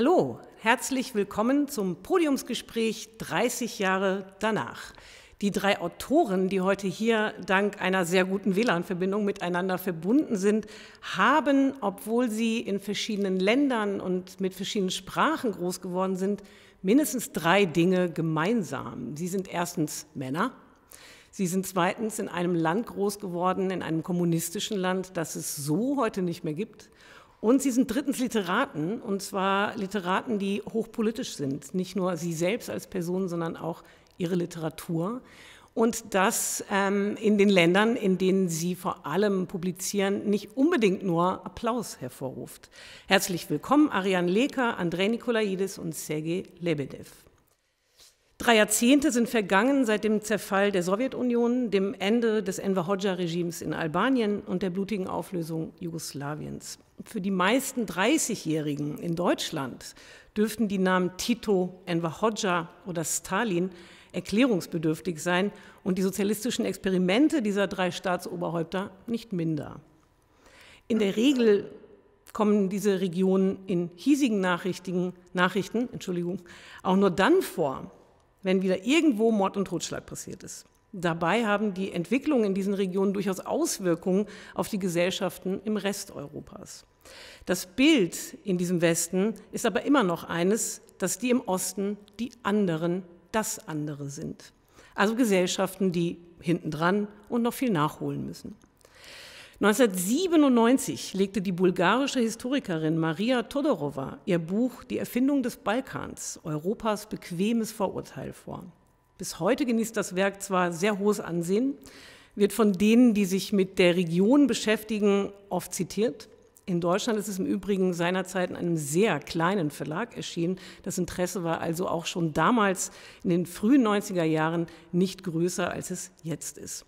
Hallo, herzlich willkommen zum Podiumsgespräch 30 Jahre danach. Die drei Autoren, die heute hier dank einer sehr guten WLAN-Verbindung miteinander verbunden sind, haben, obwohl sie in verschiedenen Ländern und mit verschiedenen Sprachen groß geworden sind, mindestens drei Dinge gemeinsam. Sie sind erstens Männer. Sie sind zweitens in einem Land groß geworden, in einem kommunistischen Land, das es so heute nicht mehr gibt. Und sie sind drittens Literaten, und zwar Literaten, die hochpolitisch sind. Nicht nur sie selbst als Person, sondern auch ihre Literatur. Und das ähm, in den Ländern, in denen sie vor allem publizieren, nicht unbedingt nur Applaus hervorruft. Herzlich willkommen, Ariane Leker, Andrei Nikolaidis und Sergei Lebedev. Drei Jahrzehnte sind vergangen seit dem Zerfall der Sowjetunion, dem Ende des Enver Hoxha-Regimes in Albanien und der blutigen Auflösung Jugoslawiens. Für die meisten 30-Jährigen in Deutschland dürften die Namen Tito, Enver Hoxha oder Stalin erklärungsbedürftig sein und die sozialistischen Experimente dieser drei Staatsoberhäupter nicht minder. In der Regel kommen diese Regionen in hiesigen Nachrichten, Nachrichten Entschuldigung, auch nur dann vor, wenn wieder irgendwo Mord und Totschlag passiert ist. Dabei haben die Entwicklungen in diesen Regionen durchaus Auswirkungen auf die Gesellschaften im Rest Europas. Das Bild in diesem Westen ist aber immer noch eines, dass die im Osten die anderen das andere sind. Also Gesellschaften, die hintendran und noch viel nachholen müssen. 1997 legte die bulgarische Historikerin Maria Todorova ihr Buch Die Erfindung des Balkans, Europas bequemes Vorurteil vor. Bis heute genießt das Werk zwar sehr hohes Ansehen, wird von denen, die sich mit der Region beschäftigen, oft zitiert. In Deutschland ist es im Übrigen seinerzeit in einem sehr kleinen Verlag erschienen. Das Interesse war also auch schon damals in den frühen 90er Jahren nicht größer, als es jetzt ist.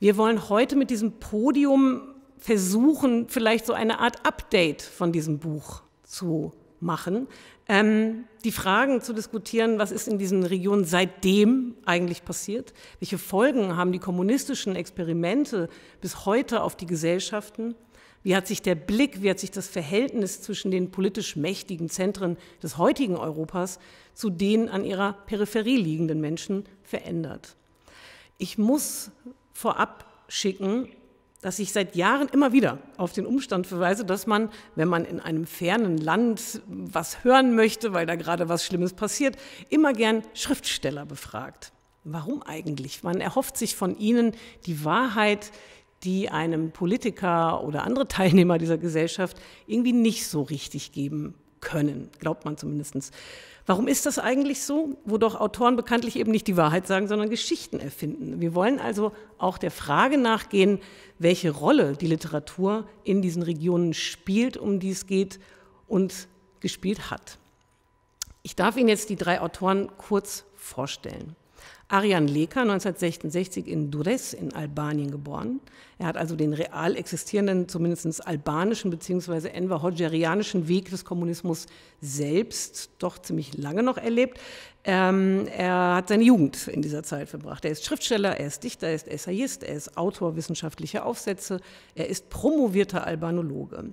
Wir wollen heute mit diesem Podium versuchen, vielleicht so eine Art Update von diesem Buch zu machen. Ähm, die Fragen zu diskutieren, was ist in diesen Regionen seitdem eigentlich passiert? Welche Folgen haben die kommunistischen Experimente bis heute auf die Gesellschaften? Wie hat sich der Blick, wie hat sich das Verhältnis zwischen den politisch mächtigen Zentren des heutigen Europas zu den an ihrer Peripherie liegenden Menschen verändert? Ich muss vorab schicken, dass ich seit Jahren immer wieder auf den Umstand verweise, dass man, wenn man in einem fernen Land was hören möchte, weil da gerade was Schlimmes passiert, immer gern Schriftsteller befragt. Warum eigentlich? Man erhofft sich von ihnen die Wahrheit, die einem Politiker oder andere Teilnehmer dieser Gesellschaft irgendwie nicht so richtig geben können, glaubt man zumindest. Warum ist das eigentlich so? Wo doch Autoren bekanntlich eben nicht die Wahrheit sagen, sondern Geschichten erfinden. Wir wollen also auch der Frage nachgehen, welche Rolle die Literatur in diesen Regionen spielt, um die es geht und gespielt hat. Ich darf Ihnen jetzt die drei Autoren kurz vorstellen. Arian Leka, 1966 in Durres in Albanien geboren. Er hat also den real existierenden, zumindest albanischen bzw. enver hodgerianischen Weg des Kommunismus selbst doch ziemlich lange noch erlebt. Ähm, er hat seine Jugend in dieser Zeit verbracht. Er ist Schriftsteller, er ist Dichter, er ist Essayist, er ist Autor wissenschaftlicher Aufsätze, er ist promovierter Albanologe.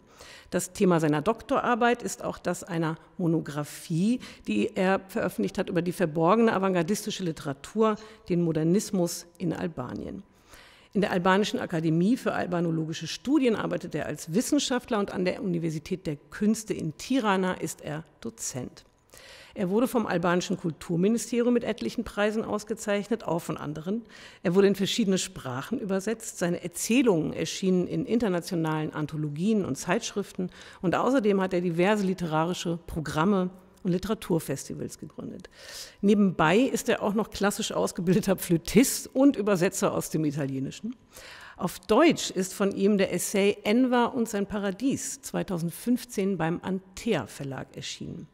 Das Thema seiner Doktorarbeit ist auch das einer Monographie, die er veröffentlicht hat über die verborgene avantgardistische Literatur, den Modernismus in Albanien. In der Albanischen Akademie für albanologische Studien arbeitet er als Wissenschaftler und an der Universität der Künste in Tirana ist er Dozent. Er wurde vom albanischen Kulturministerium mit etlichen Preisen ausgezeichnet, auch von anderen. Er wurde in verschiedene Sprachen übersetzt. Seine Erzählungen erschienen in internationalen Anthologien und Zeitschriften. Und außerdem hat er diverse literarische Programme und Literaturfestivals gegründet. Nebenbei ist er auch noch klassisch ausgebildeter Flötist und Übersetzer aus dem Italienischen. Auf Deutsch ist von ihm der Essay Enver und sein Paradies 2015 beim Antea Verlag erschienen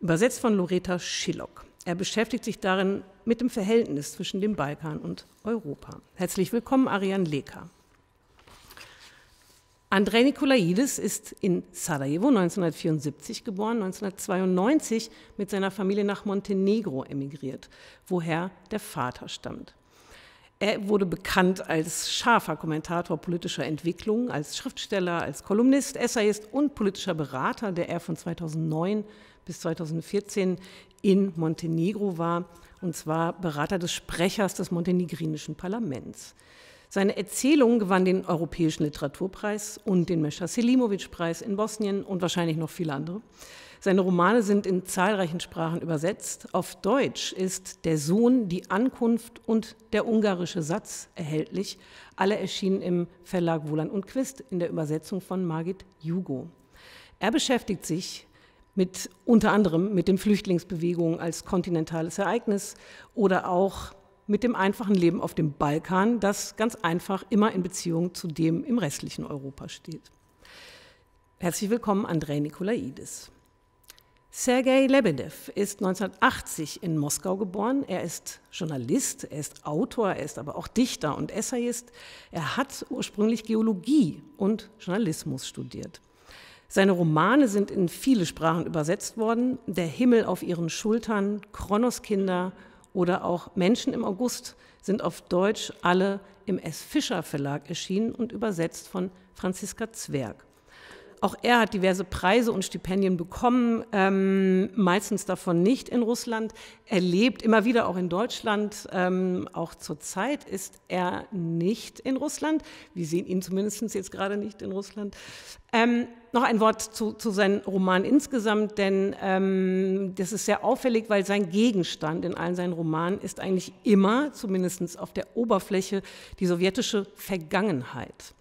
übersetzt von Loreta Schillock. Er beschäftigt sich darin mit dem Verhältnis zwischen dem Balkan und Europa. Herzlich willkommen, Arian Leka. Andrei Nikolaidis ist in Sarajevo 1974 geboren, 1992 mit seiner Familie nach Montenegro emigriert, woher der Vater stammt. Er wurde bekannt als scharfer Kommentator politischer Entwicklungen, als Schriftsteller, als Kolumnist, Essayist und politischer Berater, der er von 2009 bis 2014 in Montenegro war, und zwar Berater des Sprechers des montenegrinischen Parlaments. Seine Erzählung gewann den Europäischen Literaturpreis und den Mescha Selimovic-Preis in Bosnien und wahrscheinlich noch viele andere. Seine Romane sind in zahlreichen Sprachen übersetzt. Auf Deutsch ist Der Sohn, die Ankunft und Der ungarische Satz erhältlich. Alle erschienen im Verlag Wohlan und Quist in der Übersetzung von Margit Jugo. Er beschäftigt sich mit unter anderem mit den Flüchtlingsbewegungen als kontinentales Ereignis oder auch mit dem einfachen Leben auf dem Balkan, das ganz einfach immer in Beziehung zu dem im restlichen Europa steht. Herzlich willkommen, Andrei Nikolaidis. Sergei Lebedev ist 1980 in Moskau geboren. Er ist Journalist, er ist Autor, er ist aber auch Dichter und Essayist. Er hat ursprünglich Geologie und Journalismus studiert. Seine Romane sind in viele Sprachen übersetzt worden. Der Himmel auf ihren Schultern, Kronoskinder oder auch Menschen im August sind auf Deutsch alle im S. Fischer Verlag erschienen und übersetzt von Franziska Zwerg. Auch er hat diverse Preise und Stipendien bekommen, ähm, meistens davon nicht in Russland. Er lebt immer wieder auch in Deutschland. Ähm, auch zurzeit ist er nicht in Russland. Wir sehen ihn zumindest jetzt gerade nicht in Russland. Ähm, noch ein Wort zu, zu seinem Roman insgesamt, denn ähm, das ist sehr auffällig, weil sein Gegenstand in allen seinen Romanen ist eigentlich immer, zumindest auf der Oberfläche, die sowjetische Vergangenheit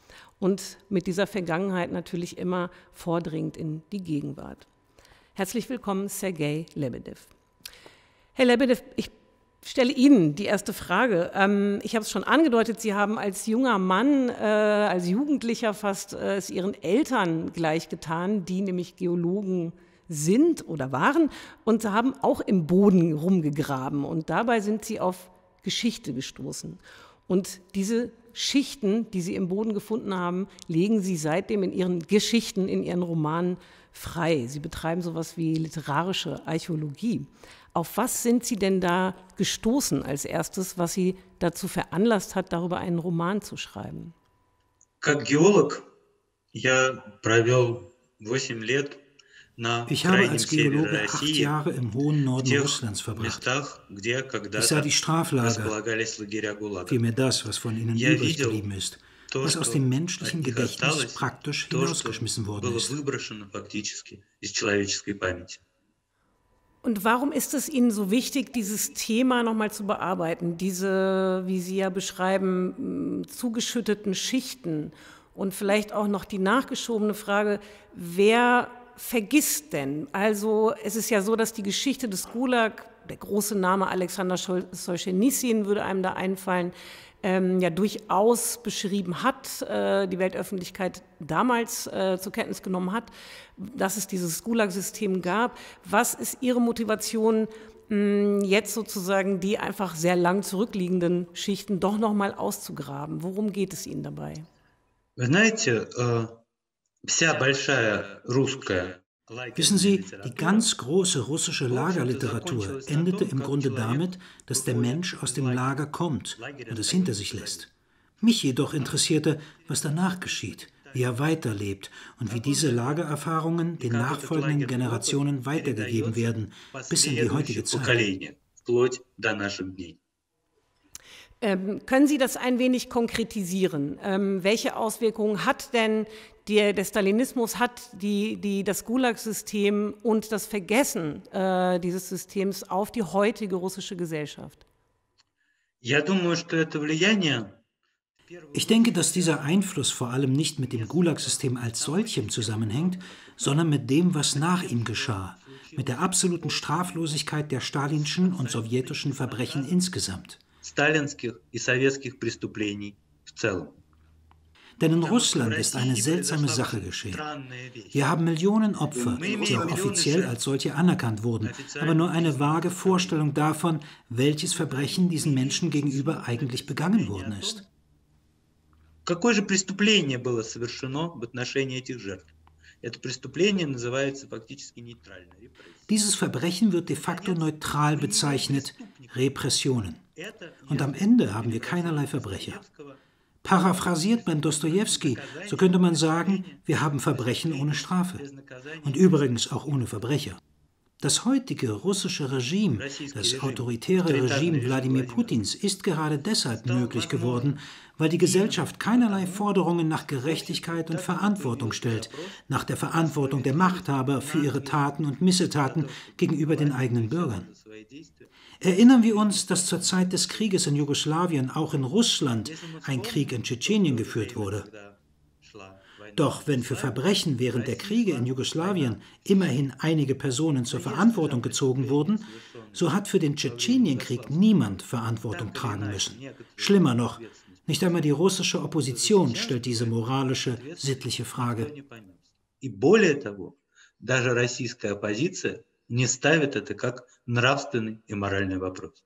und mit dieser Vergangenheit natürlich immer vordringend in die Gegenwart. Herzlich willkommen, Sergei Lebedev. Herr Lebedev, ich stelle Ihnen die erste Frage. Ähm, ich habe es schon angedeutet, Sie haben als junger Mann, äh, als Jugendlicher fast äh, es Ihren Eltern gleichgetan, die nämlich Geologen sind oder waren und haben auch im Boden rumgegraben und dabei sind Sie auf Geschichte gestoßen. Und diese Schichten, die sie im Boden gefunden haben, legen sie seitdem in ihren Geschichten, in ihren Romanen frei. Sie betreiben sowas wie literarische Archäologie. Auf was sind Sie denn da gestoßen als erstes, was Sie dazu veranlasst hat, darüber einen Roman zu schreiben? Как геолог я провел 8 лет ich habe als Geologe acht Jahre im hohen Norden Russlands verbracht. Ich sah die Straflager, vielmehr das, was von ihnen übrig geblieben ist, was aus dem menschlichen Gedächtnis praktisch hinausgeschmissen worden ist. Und warum ist es Ihnen so wichtig, dieses Thema nochmal zu bearbeiten, diese, wie Sie ja beschreiben, zugeschütteten Schichten? Und vielleicht auch noch die nachgeschobene Frage, wer vergisst denn? Also es ist ja so, dass die Geschichte des Gulag, der große Name Alexander Solzhenitsyn würde einem da einfallen, ähm, ja durchaus beschrieben hat, äh, die Weltöffentlichkeit damals äh, zur Kenntnis genommen hat, dass es dieses Gulag-System gab. Was ist Ihre Motivation, mh, jetzt sozusagen die einfach sehr lang zurückliegenden Schichten doch nochmal auszugraben? Worum geht es Ihnen dabei? Вы знаете, äh Wissen Sie, die ganz große russische Lagerliteratur endete im Grunde damit, dass der Mensch aus dem Lager kommt und es hinter sich lässt. Mich jedoch interessierte, was danach geschieht, wie er weiterlebt und wie diese Lagererfahrungen den nachfolgenden Generationen weitergegeben werden, bis in die heutige Zeit. Ähm, können Sie das ein wenig konkretisieren? Ähm, welche Auswirkungen hat denn der, der Stalinismus, hat die, die, das Gulag-System und das Vergessen äh, dieses Systems auf die heutige russische Gesellschaft? Ich denke, dass dieser Einfluss vor allem nicht mit dem Gulag-System als solchem zusammenhängt, sondern mit dem, was nach ihm geschah, mit der absoluten Straflosigkeit der stalinschen und sowjetischen Verbrechen insgesamt сталинских и советских преступлений в целом. Denn in Russland ist eine seltsame Sache geschehen. Wir haben Millionen Opfer, die auch offiziell als solche anerkannt wurden, aber nur eine vage Vorstellung davon, welches Verbrechen diesen Menschen gegenüber eigentlich begangen worden ist. Какое же преступление было совершено в отношении этих жертв? Это преступление называется фактически нейтрально. Dieses Verbrechen wird de facto neutral bezeichnet, Repressionen. Und am Ende haben wir keinerlei Verbrecher. Paraphrasiert man Dostoevsky, so könnte man sagen, wir haben Verbrechen ohne Strafe. Und übrigens auch ohne Verbrecher. Das heutige russische Regime, das autoritäre Regime Wladimir Putins, ist gerade deshalb möglich geworden, weil die Gesellschaft keinerlei Forderungen nach Gerechtigkeit und Verantwortung stellt, nach der Verantwortung der Machthaber für ihre Taten und Missetaten gegenüber den eigenen Bürgern. Erinnern wir uns, dass zur Zeit des Krieges in Jugoslawien auch in Russland ein Krieg in Tschetschenien geführt wurde. Doch wenn für Verbrechen während der Kriege in Jugoslawien immerhin einige Personen zur Verantwortung gezogen wurden, so hat für den Tschetschenienkrieg niemand Verantwortung tragen müssen. Schlimmer noch, nicht einmal die russische Opposition stellt diese moralische, sittliche Frage. даже российская оппозиция не ставит это как нравственный и моральный вопрос.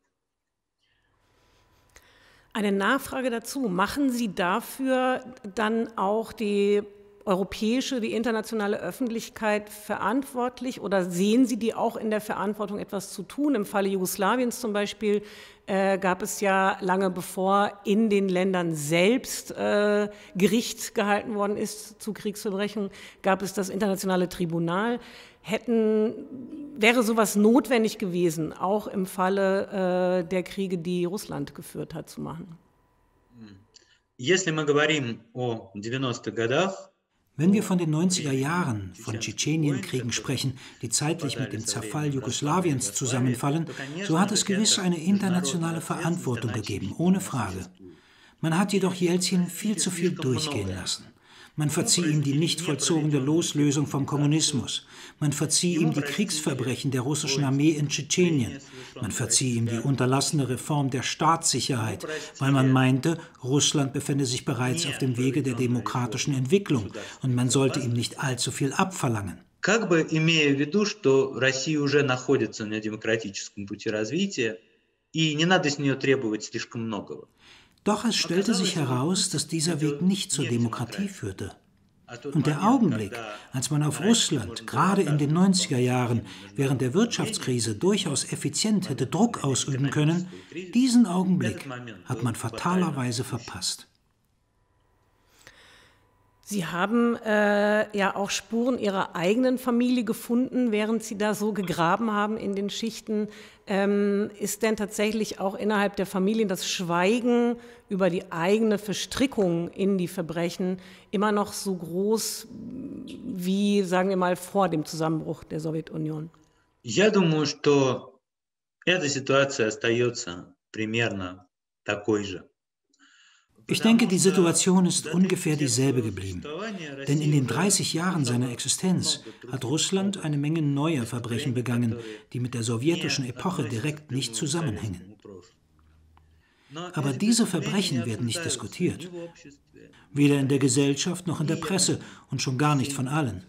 Eine Nachfrage dazu. Machen Sie dafür dann auch die europäische, die internationale Öffentlichkeit verantwortlich oder sehen Sie die auch in der Verantwortung, etwas zu tun? Im Falle Jugoslawiens zum Beispiel äh, gab es ja lange bevor in den Ländern selbst äh, Gericht gehalten worden ist zu Kriegsverbrechen, gab es das internationale Tribunal. Hätten, wäre sowas notwendig gewesen, auch im Falle äh, der Kriege, die Russland geführt hat, zu machen? Если мы говорим о 90-х годах, wenn wir von den 90er Jahren, von Tschetschenienkriegen sprechen, die zeitlich mit dem Zerfall Jugoslawiens zusammenfallen, so hat es gewiss eine internationale Verantwortung gegeben, ohne Frage. Man hat jedoch Jelzin viel zu viel durchgehen lassen. Man verzieh ihm die nicht vollzogene Loslösung vom Kommunismus. Man verzieh ihm die Kriegsverbrechen der russischen Armee in Tschetschenien. Man verzieh ihm die unterlassene Reform der Staatssicherheit, weil man meinte, Russland befände sich bereits auf dem Wege der demokratischen Entwicklung und man sollte ihm nicht allzu viel abverlangen. Как бы имея в виду, что Россия уже находится на демократическом пути развития, и не надо с нее требовать слишком многого. Doch es stellte sich heraus, dass dieser Weg nicht zur Demokratie führte. Und der Augenblick, als man auf Russland gerade in den 90er Jahren während der Wirtschaftskrise durchaus effizient hätte Druck ausüben können, diesen Augenblick hat man fatalerweise verpasst. Sie haben äh, ja auch Spuren Ihrer eigenen Familie gefunden, während Sie da so gegraben haben in den Schichten. Ähm, ist denn tatsächlich auch innerhalb der Familien das Schweigen über die eigene Verstrickung in die Verbrechen immer noch so groß wie, sagen wir mal, vor dem Zusammenbruch der Sowjetunion? Я думаю, что эта ситуация остается примерно такой же. Ich denke, die Situation ist ungefähr dieselbe geblieben. Denn in den 30 Jahren seiner Existenz hat Russland eine Menge neuer Verbrechen begangen, die mit der sowjetischen Epoche direkt nicht zusammenhängen. Aber diese Verbrechen werden nicht diskutiert. Weder in der Gesellschaft noch in der Presse und schon gar nicht von allen.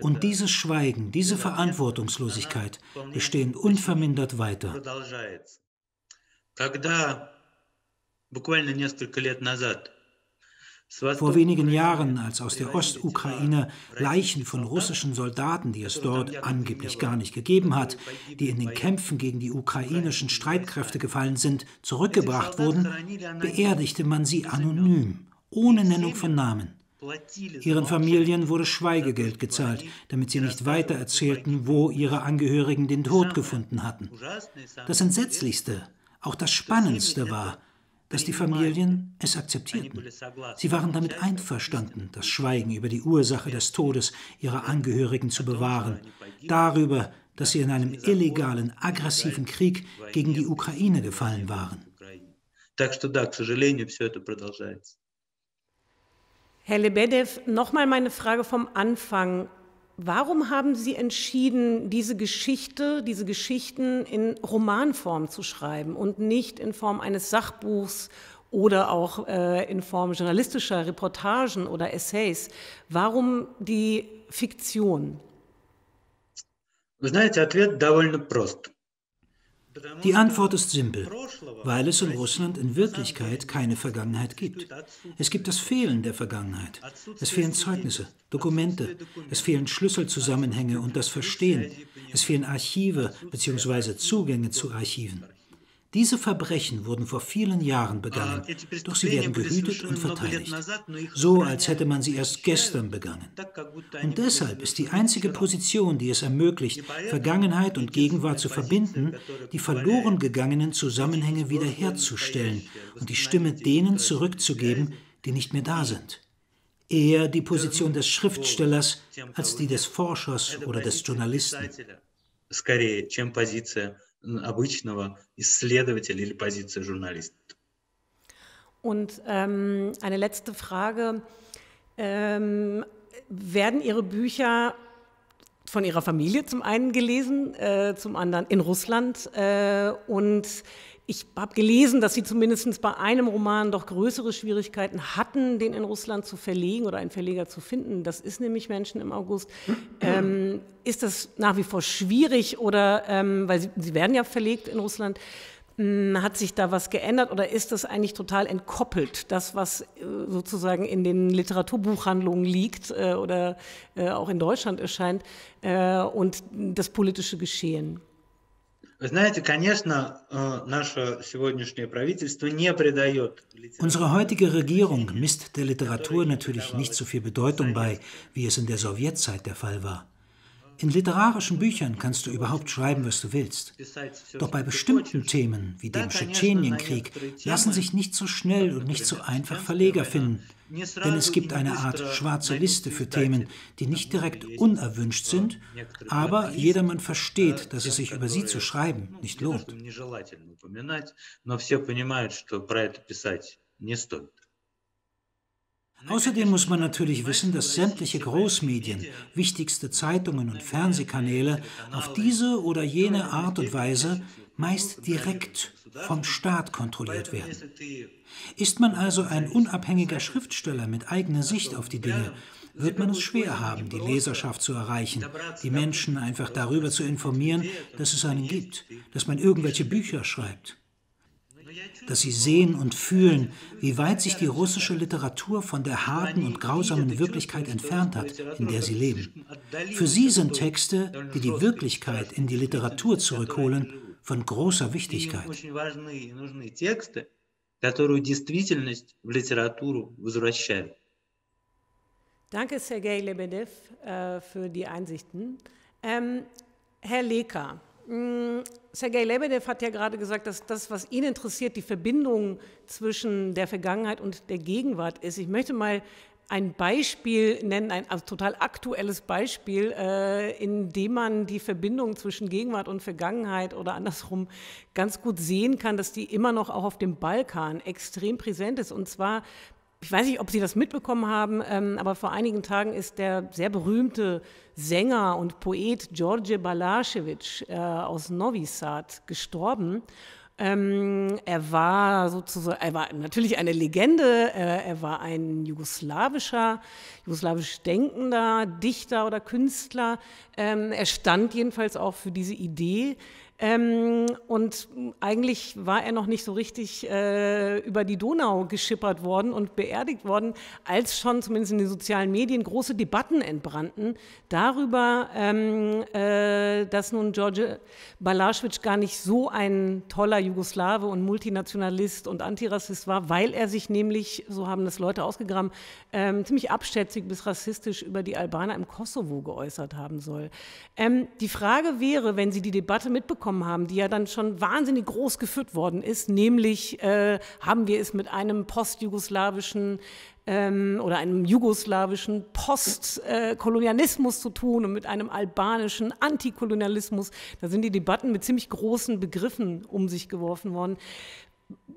Und dieses Schweigen, diese Verantwortungslosigkeit bestehen unvermindert weiter. Когда буквально несколько лет назад vor wenigen Jahren, als aus der Ostukraine Leichen von russischen Soldaten, die es dort angeblich gar nicht gegeben hat, die in den Kämpfen gegen die ukrainischen Streitkräfte gefallen sind, zurückgebracht wurden, beerdigte man sie anonym, ohne Nennung von Namen. Ihren Familien wurde Schweigegeld gezahlt, damit sie nicht weiter erzählten, wo ihre Angehörigen den Tod gefunden hatten. Das Entsetzlichste auch das Spannendste war, dass die Familien es akzeptierten. Sie waren damit einverstanden, das Schweigen über die Ursache des Todes ihrer Angehörigen zu bewahren, darüber, dass sie in einem illegalen, aggressiven Krieg gegen die Ukraine gefallen waren. Herr Lebedev, nochmal meine Frage vom Anfang. Warum haben Sie entschieden, diese Geschichte, diese Geschichten in Romanform zu schreiben und nicht in Form eines Sachbuchs oder auch äh, in Form journalistischer Reportagen oder Essays? Warum die Fiktion? Вы знаете, ответ довольно прост. Die Antwort ist simpel, weil es in Russland in Wirklichkeit keine Vergangenheit gibt. Es gibt das Fehlen der Vergangenheit. Es fehlen Zeugnisse, Dokumente, es fehlen Schlüsselzusammenhänge und das Verstehen. Es fehlen Archive bzw. Zugänge zu Archiven. Diese Verbrechen wurden vor vielen Jahren begangen, doch sie werden gehütet und verteidigt, so als hätte man sie erst gestern begangen. Und deshalb ist die einzige Position, die es ermöglicht, Vergangenheit und Gegenwart zu verbinden, die verloren gegangenen Zusammenhänge wiederherzustellen und die Stimme denen zurückzugeben, die nicht mehr da sind. Eher die Position des Schriftstellers als die des Forschers oder des Journalisten обычного исследователя или позиция журналиста. Und ähm, eine letzte Frage. Ähm, werden Ihre Bücher von Ihrer Familie zum einen gelesen, äh, zum anderen in Russland äh, und ich habe gelesen, dass Sie zumindest bei einem Roman doch größere Schwierigkeiten hatten, den in Russland zu verlegen oder einen Verleger zu finden. Das ist nämlich Menschen im August. Ähm, ist das nach wie vor schwierig oder, ähm, weil Sie, Sie, werden ja verlegt in Russland, mh, hm, hat sich da was geändert oder ist das eigentlich total entkoppelt, das, was äh, sozusagen in den Literaturbuchhandlungen liegt äh, oder äh, auch in Deutschland erscheint äh, und das politische Geschehen? знаете, конечно, наше сегодняшнее правительство не придает Unsere heutige Regierung misst der Literatur natürlich nicht so viel Bedeutung bei, wie es in der Sowjetzeit der Fall war. In literarischen Büchern kannst du überhaupt schreiben, was du willst. Doch bei bestimmten Themen, wie dem Tschetschenienkrieg, lassen sich nicht so schnell und nicht so einfach Verleger finden. Denn es gibt eine Art schwarze Liste für Themen, die nicht direkt unerwünscht sind, aber jedermann versteht, dass es sich über sie zu schreiben nicht lohnt. Außerdem muss man natürlich wissen, dass sämtliche Großmedien, wichtigste Zeitungen und Fernsehkanäle auf diese oder jene Art und Weise meist direkt vom Staat kontrolliert werden. Ist man also ein unabhängiger Schriftsteller mit eigener Sicht auf die Dinge, wird man es schwer haben, die Leserschaft zu erreichen, die Menschen einfach darüber zu informieren, dass es einen gibt, dass man irgendwelche Bücher schreibt dass sie sehen und fühlen, wie weit sich die russische Literatur von der harten und grausamen Wirklichkeit entfernt hat, in der sie leben. Für sie sind Texte, die die Wirklichkeit in die Literatur zurückholen, von großer Wichtigkeit. Danke, Sergei Lebedev, äh, für die Einsichten. Ähm, Herr Leker, Mm, Sergei Lebedev hat ja gerade gesagt, dass das, was ihn interessiert, die Verbindung zwischen der Vergangenheit und der Gegenwart ist. Ich möchte mal ein Beispiel nennen, ein also total aktuelles Beispiel, äh, in dem man die Verbindung zwischen Gegenwart und Vergangenheit oder andersrum ganz gut sehen kann, dass die immer noch auch auf dem Balkan extrem präsent ist. Und zwar ich weiß nicht, ob Sie das mitbekommen haben, ähm, aber vor einigen Tagen ist der sehr berühmte Sänger und Poet George Balaschewitsch äh, aus Novi Sad gestorben. Ähm, er war sozusagen, er war natürlich eine Legende, äh, er war ein jugoslawischer, jugoslawisch denkender Dichter oder Künstler. Ähm, er stand jedenfalls auch für diese Idee, ähm, und eigentlich war er noch nicht so richtig äh, über die Donau geschippert worden und beerdigt worden, als schon zumindest in den sozialen Medien große Debatten entbrannten darüber, ähm, äh, dass nun George Balaschewitsch gar nicht so ein toller Jugoslawe und Multinationalist und Antirassist war, weil er sich nämlich, so haben das Leute ausgegraben, ähm, ziemlich abschätzig bis rassistisch über die Albaner im Kosovo geäußert haben soll. Ähm, die Frage wäre, wenn Sie die Debatte mitbekommen, mitbekommen haben, die ja dann schon wahnsinnig groß geführt worden ist, nämlich äh, haben wir es mit einem postjugoslawischen ähm, oder einem jugoslawischen Postkolonialismus äh, zu tun und mit einem albanischen Antikolonialismus. Da sind die Debatten mit ziemlich großen Begriffen um sich geworfen worden.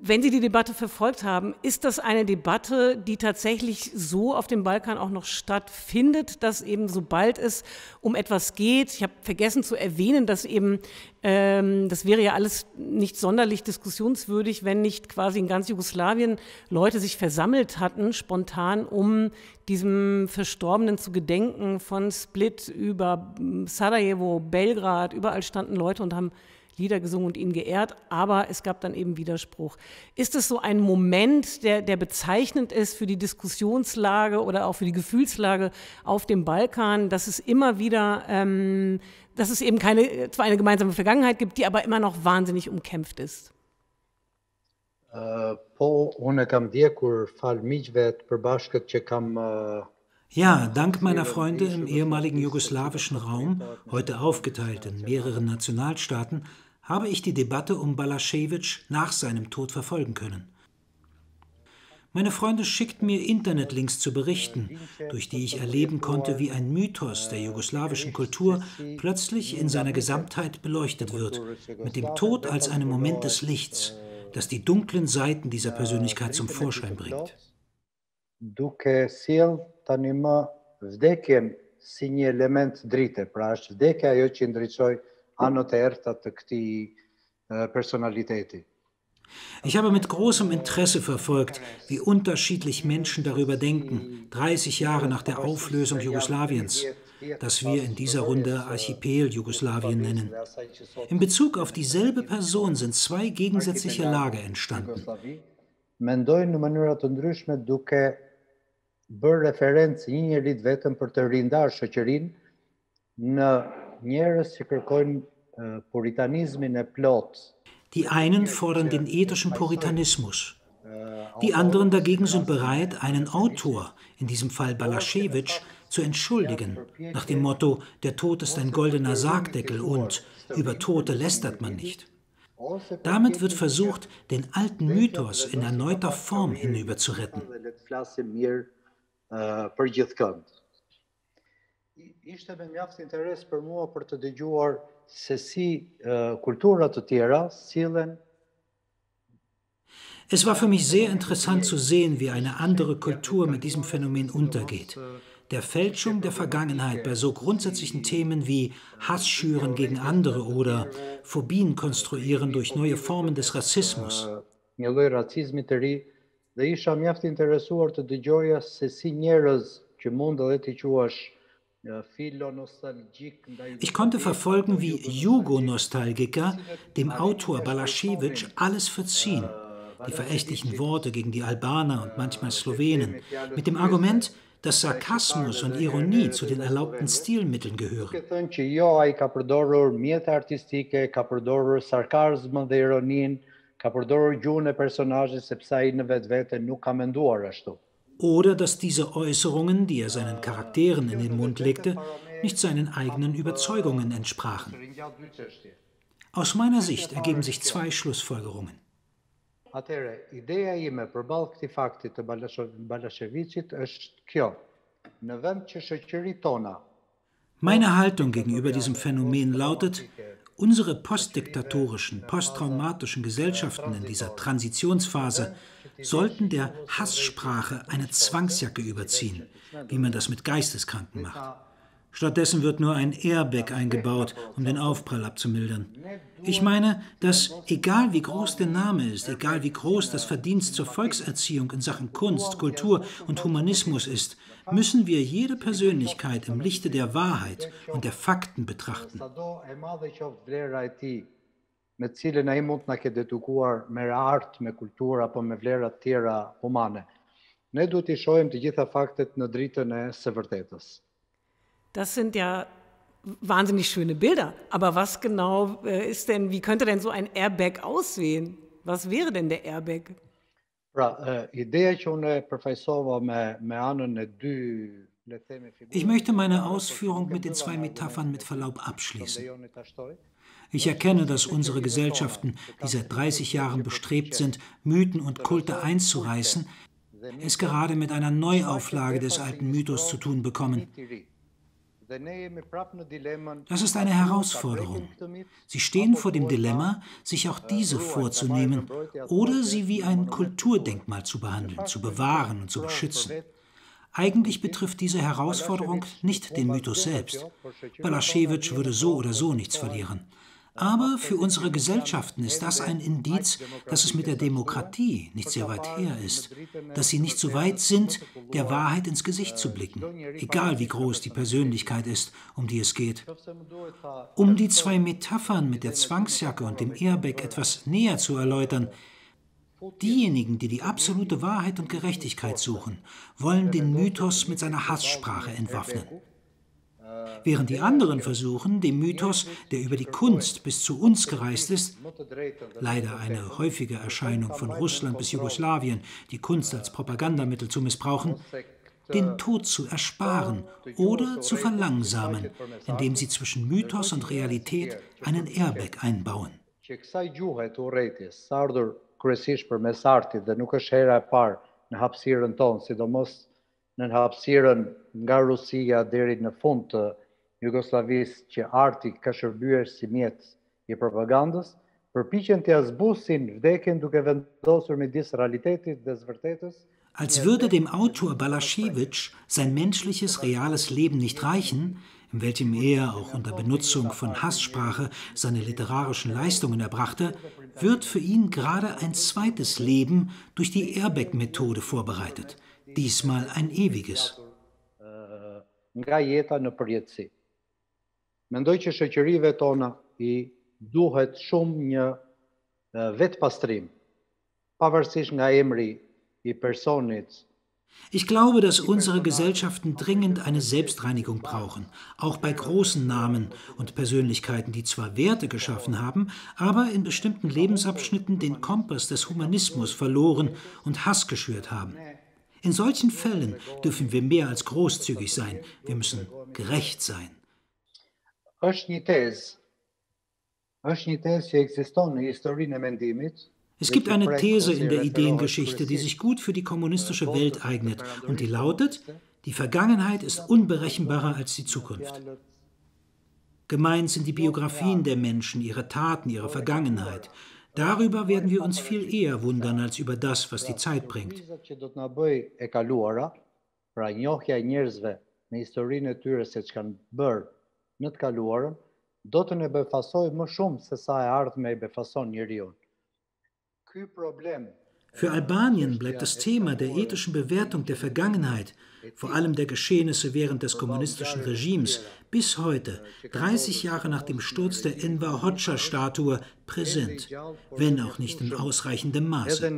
Wenn Sie die Debatte verfolgt haben, ist das eine Debatte, die tatsächlich so auf dem Balkan auch noch stattfindet, dass eben sobald es um etwas geht, ich habe vergessen zu erwähnen, dass eben, ähm, das wäre ja alles nicht sonderlich diskussionswürdig, wenn nicht quasi in ganz Jugoslawien Leute sich versammelt hatten, spontan, um diesem Verstorbenen zu gedenken, von Split über Sarajevo, Belgrad, überall standen Leute und haben Lieder gesungen und ihn geehrt, aber es gab dann eben Widerspruch. Ist es so ein Moment, der, der bezeichnend ist für die Diskussionslage oder auch für die Gefühlslage auf dem Balkan, dass es immer wieder, ähm, dass es eben keine, zwar eine gemeinsame Vergangenheit gibt, die aber immer noch wahnsinnig umkämpft ist? Ja, dank meiner Freunde im ehemaligen jugoslawischen Raum, heute aufgeteilt in mehreren Nationalstaaten, habe ich die Debatte um Balaschewitsch nach seinem Tod verfolgen können. Meine Freunde schickten mir Internetlinks zu Berichten, durch die ich erleben konnte, wie ein Mythos der jugoslawischen Kultur plötzlich in seiner Gesamtheit beleuchtet wird, mit dem Tod als einem Moment des Lichts, das die dunklen Seiten dieser Persönlichkeit zum Vorschein bringt. duke si një element drite, pra është vdekja ajo që ndryqoj erta të këtij personaliteti. Ich habe mit großem Interesse verfolgt, wie unterschiedlich Menschen darüber denken, 30 Jahre nach der Auflösung Jugoslawiens, das wir in dieser Runde Archipel Jugoslawien nennen. In Bezug auf dieselbe Person sind zwei gegensätzliche Lager entstanden. Mendojnë në mënyra të ndryshme duke bërë referencë një njerit vetëm për të rindar shoqërinë në njerëz që kërkojnë puritanizmin e plot Die einen fordern den ethischen Puritanismus. Die anderen dagegen sind bereit, einen Autor, in diesem Fall Balaschewitsch, zu entschuldigen, nach dem Motto, der Tod ist ein goldener Sargdeckel und über Tote lästert man nicht. Damit wird versucht, den alten Mythos in erneuter Form hinüber zu retten. Ishte me mjaft interes për mua për të dëgjuar se si kultura të tjera sillen Es war für mich sehr interessant zu sehen, wie eine andere Kultur mit diesem Phänomen untergeht. Der Fälschung der Vergangenheit bei so grundsätzlichen Themen wie Hassschüren gegen andere oder Phobien konstruieren durch neue Formen des Rassismus. Dhe isha mjaft interesuar të dëgjoja se si njerëz që mund edhe të quash ich konnte verfolgen, wie Jugo-Nostalgiker dem Autor Balaschewitsch alles verziehen. Die verächtlichen Worte gegen die Albaner und manchmal Slowenen, mit dem Argument, dass Sarkasmus und Ironie zu den erlaubten Stilmitteln gehören. Oder dass diese Äußerungen, die er seinen Charakteren in den Mund legte, nicht seinen eigenen Überzeugungen entsprachen. Aus meiner Sicht ergeben sich zwei Schlussfolgerungen. Meine Haltung gegenüber diesem Phänomen lautet, unsere postdiktatorischen, posttraumatischen Gesellschaften in dieser Transitionsphase sollten der Hasssprache eine Zwangsjacke überziehen, wie man das mit Geisteskranken macht. Stattdessen wird nur ein Airbag eingebaut, um den Aufprall abzumildern. Ich meine, dass egal wie groß der Name ist, egal wie groß das Verdienst zur Volkserziehung in Sachen Kunst, Kultur und Humanismus ist, müssen wir jede Persönlichkeit im Lichte der Wahrheit und der Fakten betrachten me cilën ai mund të na ketë edukuar me art, me kulturë apo me vlera të tjera humane. Ne duhet i shohim të gjitha faktet në dritën e së vërtetës. Das sind ja wahnsinnig schöne Bilder. Aber was genau ist denn, wie könnte denn so ein Airbag aussehen? Was wäre denn der Airbag? Pra, äh, ideja që unë përfaqësova me me anën e dy Ich möchte meine Ausführung mit den zwei Metaphern mit Verlaub abschließen. Ich erkenne, dass unsere Gesellschaften, die seit 30 Jahren bestrebt sind, Mythen und Kulte einzureißen, es gerade mit einer Neuauflage des alten Mythos zu tun bekommen. Das ist eine Herausforderung. Sie stehen vor dem Dilemma, sich auch diese vorzunehmen oder sie wie ein Kulturdenkmal zu behandeln, zu bewahren und zu beschützen. Eigentlich betrifft diese Herausforderung nicht den Mythos selbst. Balaschewitsch würde so oder so nichts verlieren. Aber für unsere Gesellschaften ist das ein Indiz, dass es mit der Demokratie nicht sehr weit her ist, dass sie nicht so weit sind, der Wahrheit ins Gesicht zu blicken, egal wie groß die Persönlichkeit ist, um die es geht. Um die zwei Metaphern mit der Zwangsjacke und dem Airbag etwas näher zu erläutern, Diejenigen, die die absolute Wahrheit und Gerechtigkeit suchen, wollen den Mythos mit seiner Hasssprache entwaffnen. während die anderen versuchen, dem Mythos, der über die Kunst bis zu uns gereist ist, leider eine häufige Erscheinung von Russland bis Jugoslawien, die Kunst als Propagandamittel zu missbrauchen, den Tod zu ersparen oder zu verlangsamen, indem sie zwischen Mythos und Realität einen Airbag einbauen. Në hapësirën tonë, sidomos në hapësirën nga Rusia deri në fund të Jugoslavisë që arti ka shërbyer si mjet i propagandës, përpiqen të zbusin vdekjen duke vendosur midis realitetit dhe zvërtetës. Als würde dem Autor Balaschewitsch sein menschliches, reales Leben nicht reichen, in welchem er auch unter Benutzung von Hasssprache seine literarischen Leistungen erbrachte, wird für ihn gerade ein zweites Leben durch die Airbag-Methode vorbereitet, diesmal ein ewiges. Mendoj që shoqërive tona i duhet shumë një vetë pastrim, pavarësisht nga emri i personit ich glaube, dass unsere Gesellschaften dringend eine Selbstreinigung brauchen, auch bei großen Namen und Persönlichkeiten, die zwar Werte geschaffen haben, aber in bestimmten Lebensabschnitten den Kompass des Humanismus verloren und Hass geschürt haben. In solchen Fällen dürfen wir mehr als großzügig sein, wir müssen gerecht sein. është një tezë, është një tezë që ekziston në historinë e mendimit, es gibt eine These in der Ideengeschichte, die sich gut für die kommunistische Welt eignet und die lautet, die Vergangenheit ist unberechenbarer als die Zukunft. Gemeint sind die Biografien der Menschen, ihre Taten, ihre Vergangenheit. Darüber werden wir uns viel eher wundern als über das, was die Zeit bringt. do të ne befasoj më shumë se sa e ardhme e befason njeriu. Für Albanien bleibt das Thema der ethischen Bewertung der Vergangenheit, vor allem der Geschehnisse während des kommunistischen Regimes, bis heute, 30 Jahre nach dem Sturz der Enver Hoxha-Statue, präsent, wenn auch nicht in ausreichendem Maße.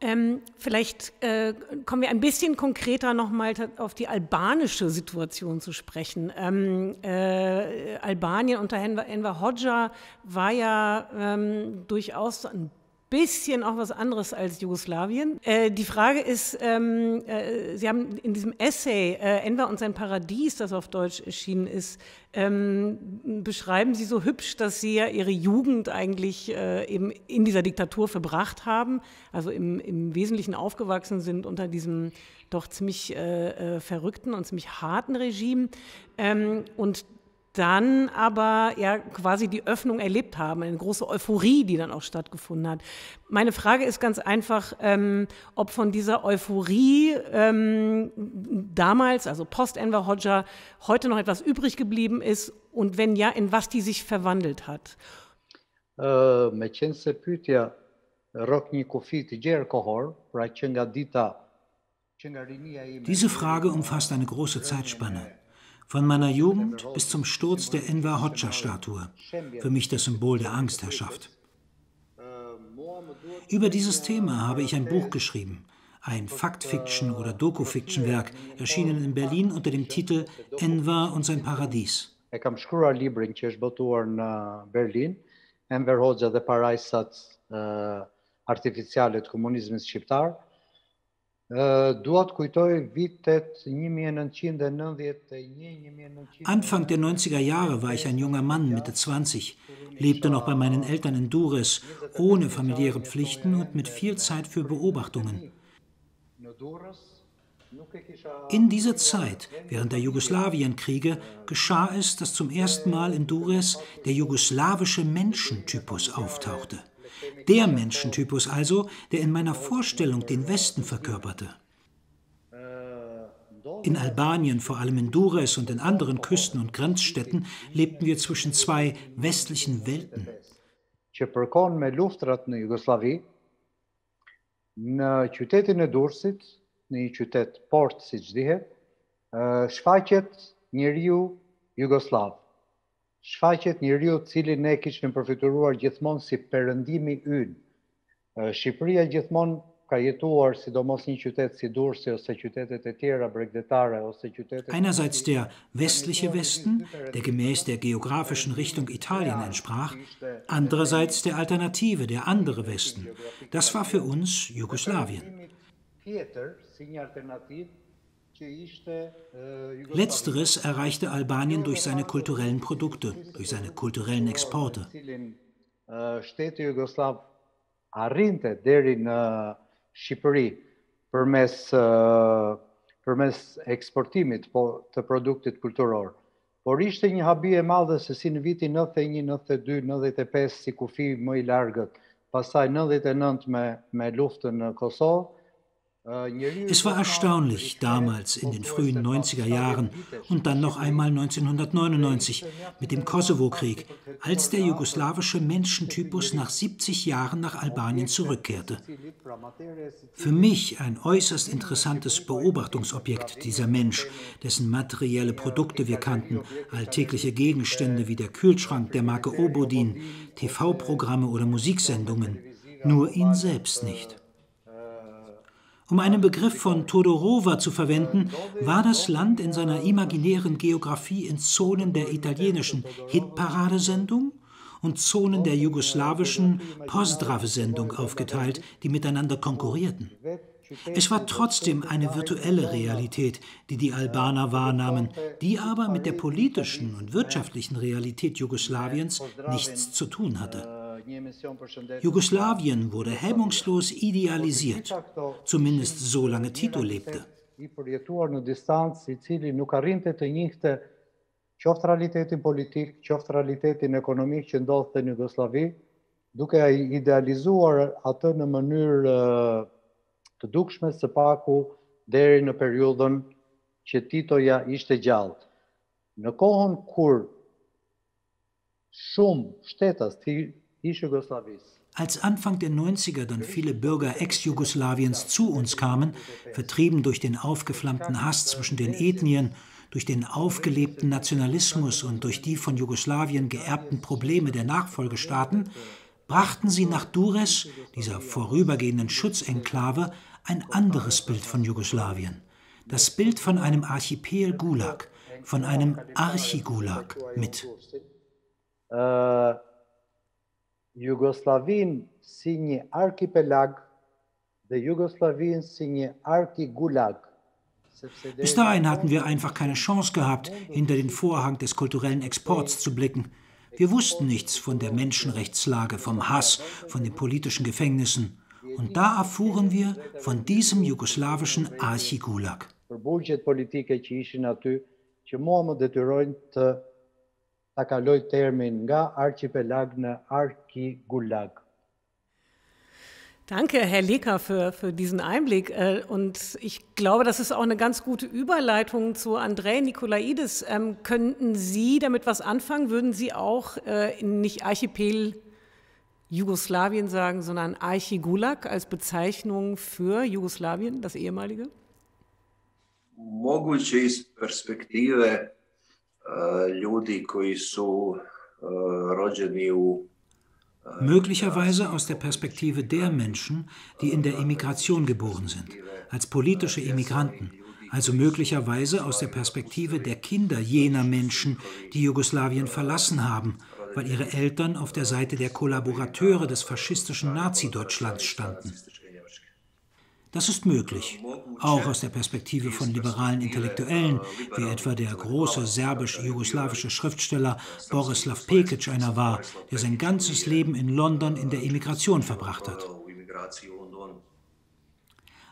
30 vjet pas rënies së bustit të Enver Hoxhës. Ähm, vielleicht äh, kommen wir ein bisschen konkreter nochmal auf die albanische Situation zu sprechen. Ähm, äh, Albanien unter Enver, Enver Hoxha war ja ähm, durchaus ein bisschen auch was anderes als Jugoslawien. Äh, die Frage ist, ähm, äh, Sie haben in diesem Essay äh, Enver und sein Paradies, das auf Deutsch erschienen ist, ähm, beschreiben Sie so hübsch, dass Sie ja Ihre Jugend eigentlich äh, eben in dieser Diktatur verbracht haben, also im, im Wesentlichen aufgewachsen sind unter diesem doch ziemlich äh, äh, verrückten und ziemlich harten Regime. Ähm, und dann aber ja quasi die Öffnung erlebt haben, eine große Euphorie, die dann auch stattgefunden hat. Meine Frage ist ganz einfach, ähm, ob von dieser Euphorie ähm, damals, also post-Enver Hoxha, heute noch etwas übrig geblieben ist und wenn ja, in was die sich verwandelt hat. Me qenë se pyetja rrok një kufi të gjerë kohor, pra që nga dita Diese Frage umfasst eine große Zeitspanne. Von meiner Jugend bis zum Sturz der Enver Hoxha-Statue, für mich das Symbol der Angstherrschaft. Über dieses Thema habe ich ein Buch geschrieben, ein Fact-Fiction- oder Doku-Fiction-Werk, erschienen in Berlin unter dem Titel Enver und sein Paradies. E kam shkruar librin që është botuar në Berlin, Enver Hoxha dhe parajsat uh, artificiale të komunizmit shqiptar, Anfang der 90er Jahre war ich ein junger Mann, Mitte 20, lebte noch bei meinen Eltern in Dures, ohne familiäre Pflichten und mit viel Zeit für Beobachtungen. In dieser Zeit, während der Jugoslawienkriege, geschah es, dass zum ersten Mal in Dures der jugoslawische Menschentypus auftauchte. Der Menschentypus also, der in meiner Vorstellung den Westen verkörperte. In Albanien, vor allem in Dures und in anderen Küsten- und Grenzstädten, lebten wir zwischen zwei westlichen Welten. Në qytetin e Durrësit, në një qytet port siç dihet, shfaqet njeriu jugoslav shfaqet njeriu i cili ne kishim përfituar gjithmonë si perëndimi ynë. Shqipëria gjithmonë Einerseits der westliche Westen, der gemäß der geografischen Richtung Italien entsprach, andererseits der Alternative, der andere Westen. Das war für uns Jugoslawien. Letzteres erreichte Albanien durch seine kulturellen Produkte, durch seine kulturellen Exporte. përmes përmes eksportimit po, të produktit kulturor. Por ishte një habi e madhe se si në vitin 91, 92, 95 si kufi më i largët, pasaj 99 me, me luftën në Kosovë, Es war erstaunlich, damals in den frühen 90er Jahren und dann noch einmal 1999 mit dem Kosovo-Krieg, als der jugoslawische Menschentypus nach 70 Jahren nach Albanien zurückkehrte. Für mich ein äußerst interessantes Beobachtungsobjekt dieser Mensch, dessen materielle Produkte wir kannten, alltägliche Gegenstände wie der Kühlschrank der Marke Obodin, TV-Programme oder Musiksendungen, nur ihn selbst nicht. Um einen Begriff von Todorova zu verwenden, war das Land in seiner imaginären Geografie in Zonen der italienischen Hitparadesendung und Zonen der jugoslawischen Pozdrav-Sendung aufgeteilt, die miteinander konkurrierten. Es war trotzdem eine virtuelle Realität, die die Albaner wahrnahmen, die aber mit der politischen und wirtschaftlichen Realität Jugoslawiens nichts zu tun hatte. Jugoslawien wurde hemmungslos idealisiert, zumindest solange Tito lebte. qoftë realitetin politik, qoftë realitetin ekonomik që ndodhte në Jugosllavi, duke idealizuar atë në mënyrë të dukshme së paku deri në periudhën që Titoja ishte gjallë. Në kohën kur shumë shtetas als Anfang der 90er dann viele Bürger Ex-Jugoslawiens zu uns kamen, vertrieben durch den aufgeflammten Hass zwischen den Ethnien, durch den aufgelebten Nationalismus und durch die von Jugoslawien geerbten Probleme der Nachfolgestaaten, brachten sie nach Dures, dieser vorübergehenden Schutzenklave, ein anderes Bild von Jugoslawien. Das Bild von einem Archipel Gulag, von einem Archigulag mit. Äh Jugoslawin si një arkipelag dhe Jugoslawin si një arkigulag. Bis dahin hatten wir einfach keine Chance gehabt, hinter den Vorhang des kulturellen Exports zu blicken. Wir wussten nichts von der Menschenrechtslage, vom Hass, von den politischen Gefängnissen. Und da erfuhren wir von diesem jugoslawischen Archigulag. Ta kaloj termin nga archipelag në archigulag. Danke, Herr Leker, für, für diesen Einblick. Äh, und ich glaube, das ist auch eine ganz gute Überleitung zu Andrei Nikolaidis. Ähm, könnten Sie damit was anfangen? Würden Sie auch äh, nicht Archipel Jugoslawien sagen, sondern Archigulag als Bezeichnung für Jugoslawien, das ehemalige? Moguće iz perspektive su rođeni u Möglicherweise aus der Perspektive der Menschen, die in der Emigration geboren sind, als politische Emigranten, also möglicherweise aus der Perspektive der Kinder jener Menschen, die Jugoslawien verlassen haben, weil ihre Eltern auf der Seite der Kollaborateure des faschistischen Nazi-Deutschlands standen. Das ist möglich, auch aus der Perspektive von liberalen Intellektuellen, wie etwa der große serbisch-jugoslawische Schriftsteller Borislav Pekic einer war, der sein ganzes Leben in London in der Emigration verbracht hat.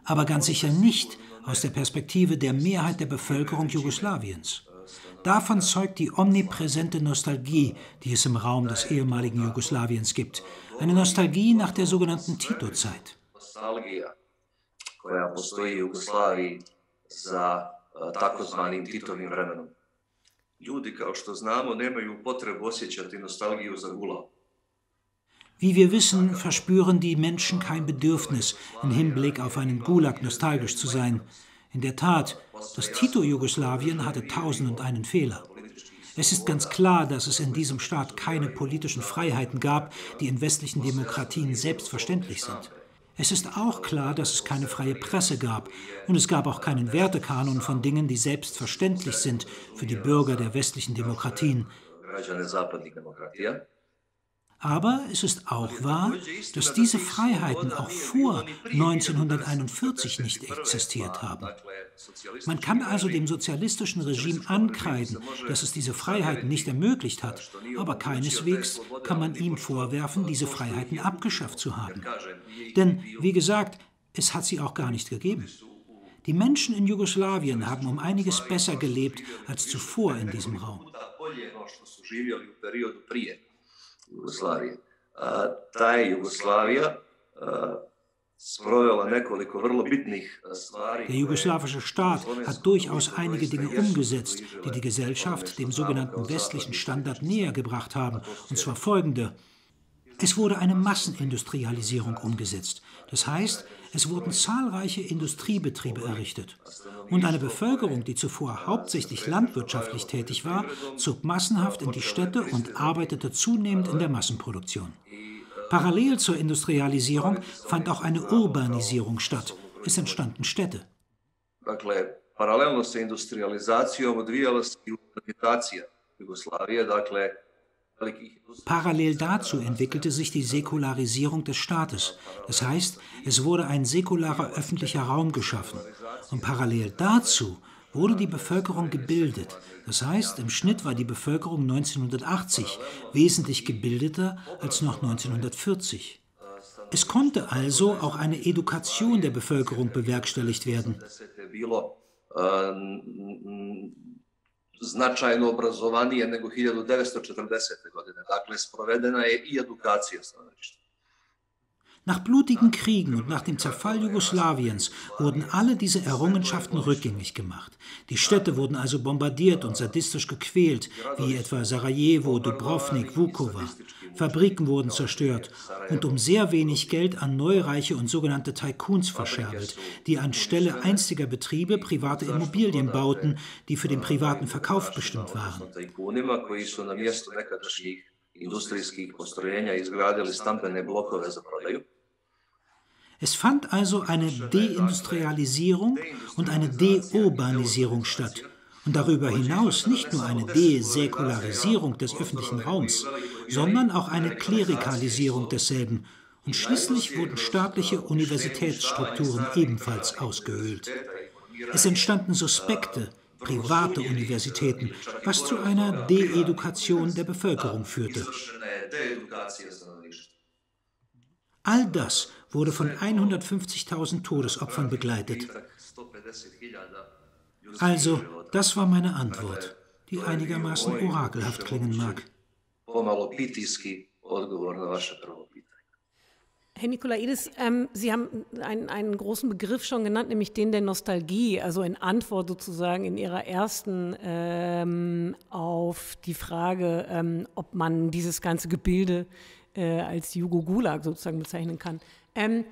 Aber ganz sicher nicht aus der Perspektive der Mehrheit der Bevölkerung Jugoslawiens. Davon zeugt die omnipräsente Nostalgie, die es im Raum des ehemaligen Jugoslawiens gibt. Eine Nostalgie nach der sogenannten Tito-Zeit koja postoji u Jugoslaviji za takozvanim Titovim vremenom. Ljudi, kao što znamo, nemaju potrebu osjećati nostalgiju za Gulag. Wie wir wissen, verspüren die Menschen kein Bedürfnis, im Hinblick auf einen Gulag nostalgisch zu sein. In der Tat, das Tito-Jugoslawien hatte tausend und einen Fehler. Es ist ganz klar, dass es in diesem Staat keine politischen Freiheiten gab, die in westlichen Demokratien selbstverständlich sind. Es ist auch klar, dass es keine freie Presse gab und es gab auch keinen Wertekanon von Dingen, die selbstverständlich sind für die Bürger der westlichen Demokratien. Aber es ist auch wahr, dass diese Freiheiten auch vor 1941 nicht existiert haben. Man kann also dem sozialistischen Regime ankreiden, dass es diese Freiheiten nicht ermöglicht hat, aber keineswegs kann man ihm vorwerfen, diese Freiheiten abgeschafft zu haben. Denn, wie gesagt, es hat sie auch gar nicht gegeben. Die Menschen in Jugoslawien haben um einiges besser gelebt als zuvor in diesem Raum. Jugoslavije. Ta je Jugoslavija der jugoslawische Staat hat durchaus einige Dinge umgesetzt, die die Gesellschaft dem sogenannten westlichen Standard näher gebracht haben, und zwar folgende. Es wurde eine Massenindustrialisierung umgesetzt. Das heißt, es wurden zahlreiche Industriebetriebe errichtet. Und eine Bevölkerung, die zuvor hauptsächlich landwirtschaftlich tätig war, zog massenhaft in die Städte und arbeitete zunehmend in der Massenproduktion. Parallel zur Industrialisierung fand auch eine Urbanisierung statt. Es entstanden Städte. Paralelno sa industrializacijom odvijala se i urbanizacija Jugoslavije, Parallel dazu entwickelte sich die Säkularisierung des Staates. Das heißt, es wurde ein säkularer öffentlicher Raum geschaffen. Und parallel dazu wurde die Bevölkerung gebildet. Das heißt, im Schnitt war die Bevölkerung 1980 wesentlich gebildeter als noch 1940. Es konnte also auch eine Edukation der Bevölkerung bewerkstelligt werden značajno obrazovanije nego 1940. godine. Dakle, sprovedena je i edukacija stanovništva. Nach blutigen Kriegen und nach dem Zerfall Jugoslawiens wurden alle diese Errungenschaften rückgängig gemacht. Die Städte wurden also bombardiert und sadistisch gequält, wie etwa Sarajevo, Dubrovnik, Vukovar. Fabriken wurden zerstört und um sehr wenig Geld an Neureiche und sogenannte Tycoons verscherbelt, die anstelle einstiger Betriebe private Immobilien bauten, die für den privaten Verkauf bestimmt waren industrijskih postrojenja izgradili stambene blokove za prodaju. Es fand also eine Deindustrialisierung und eine Deurbanisierung statt. Und darüber hinaus nicht nur eine Desäkularisierung des öffentlichen Raums, sondern auch eine Klerikalisierung desselben. Und schließlich wurden staatliche Universitätsstrukturen ebenfalls ausgehöhlt. Es entstanden Suspekte, private Universitäten, was zu einer Deedukation der Bevölkerung führte. All das wurde von 150.000 Todesopfern begleitet. Also, das war meine Antwort, die einigermaßen orakelhaft klingen mag. Herr Nikolaidis, ähm, Sie haben einen, einen, großen Begriff schon genannt, nämlich den der Nostalgie, also in Antwort sozusagen in Ihrer ersten ähm, auf die Frage, ähm, ob man dieses ganze Gebilde äh, als Jugo-Gulag sozusagen bezeichnen kann. Ähm,